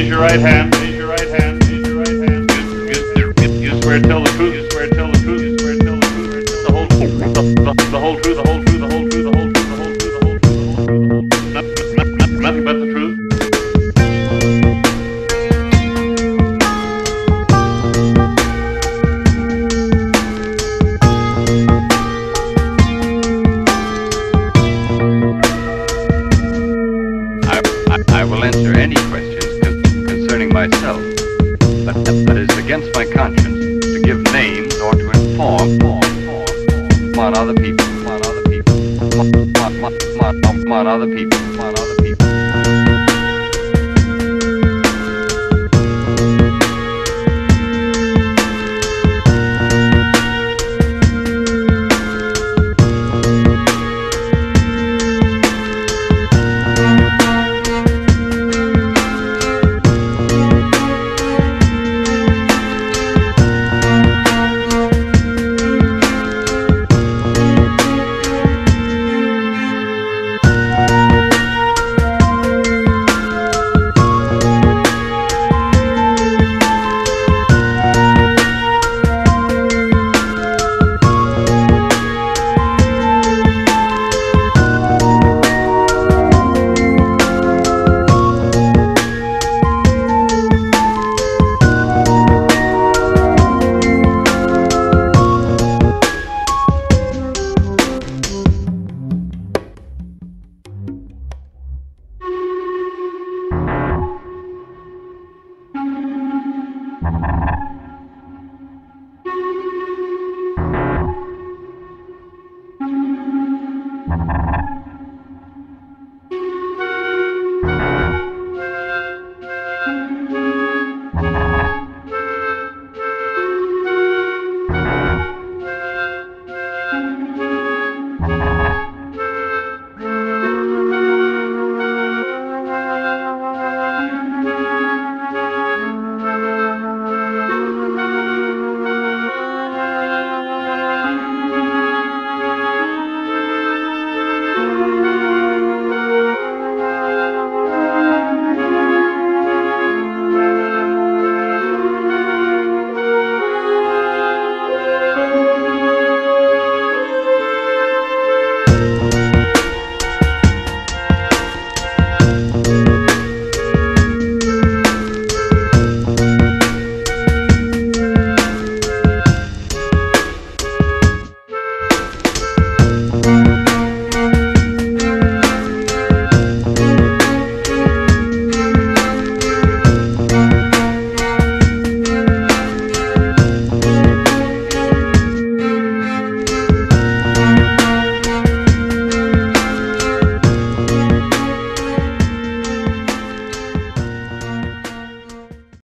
your right hand. Raise your right hand. Raise your right hand. You, swear to tell the truth. But, but it is against my conscience to give names or to inform, upon other people, upon other people, upon other people, upon other people. Thank